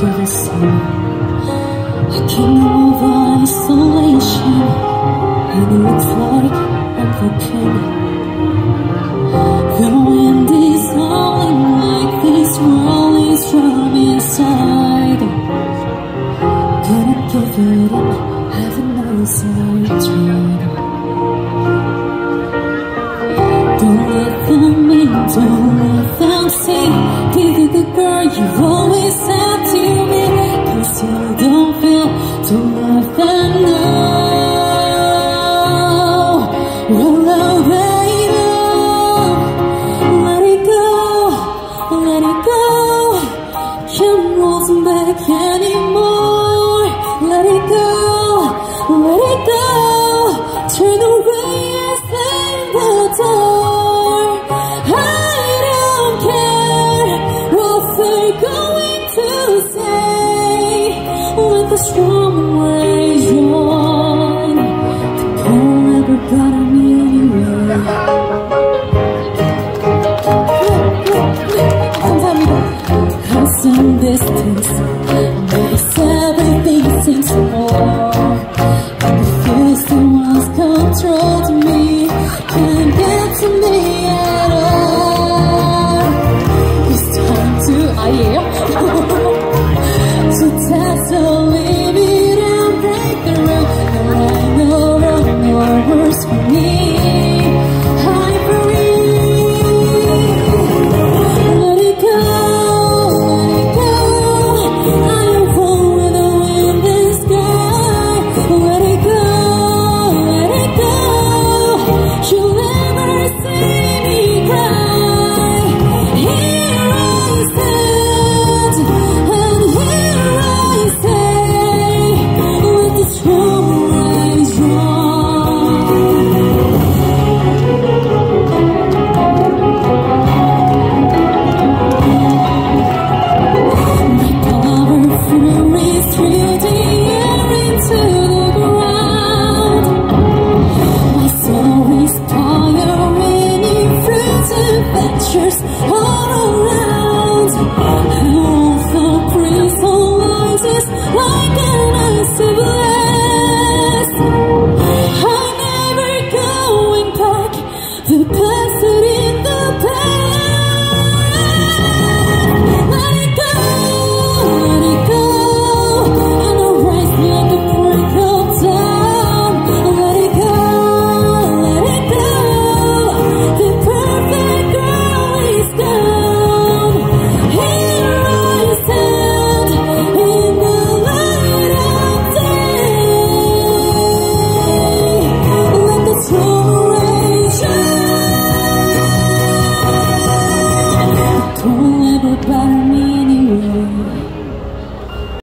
sea A kingdom of isolation And it looks like I'm the The wind is howling like this world is from inside Gonna give it up, knows I tried Don't let them in, don't let them see let it go Turn away and slam the door I don't care what they're going to say When the The cold me distance the fears that once